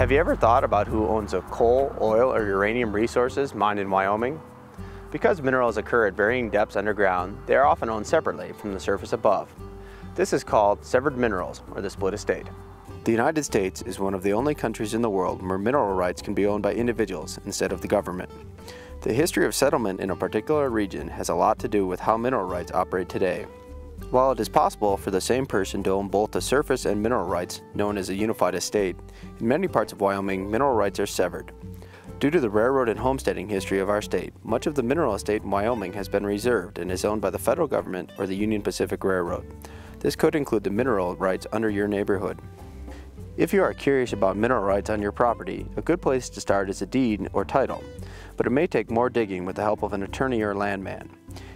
Have you ever thought about who owns the coal, oil, or uranium resources mined in Wyoming? Because minerals occur at varying depths underground, they are often owned separately from the surface above. This is called severed minerals, or the split estate. The United States is one of the only countries in the world where mineral rights can be owned by individuals instead of the government. The history of settlement in a particular region has a lot to do with how mineral rights operate today. While it is possible for the same person to own both the surface and mineral rights, known as a unified estate, in many parts of Wyoming, mineral rights are severed. Due to the railroad and homesteading history of our state, much of the mineral estate in Wyoming has been reserved and is owned by the federal government or the Union Pacific Railroad. This could include the mineral rights under your neighborhood. If you are curious about mineral rights on your property, a good place to start is a deed or title, but it may take more digging with the help of an attorney or landman.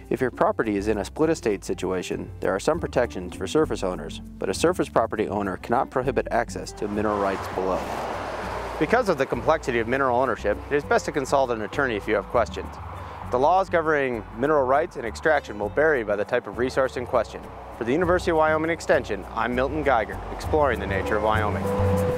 If your property is in a split estate situation, there are some protections for surface owners, but a surface property owner cannot prohibit access to mineral rights below. Because of the complexity of mineral ownership, it is best to consult an attorney if you have questions. The laws governing mineral rights and extraction will vary by the type of resource in question. For the University of Wyoming Extension, I'm Milton Geiger, exploring the nature of Wyoming.